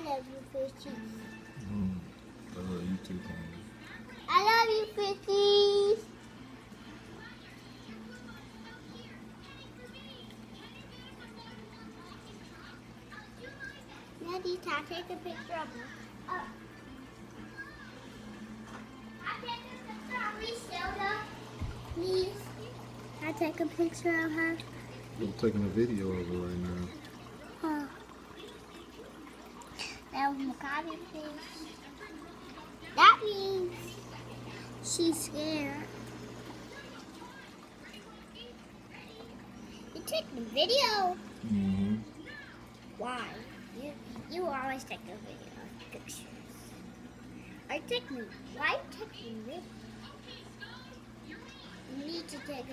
love you, fishies. Mm. I love you too, Candy. I love you, fishies. Daddy, can I take a picture of her? Oh. I take a picture of me, Zelda? Please. Can I take a picture of her? I'm taking a video of it right now. Oh. That was Maccabi. That means she's scared. You take the video. Mm-hmm. Why? You you always take the video of pictures. I take me. Why taking me? You need to take.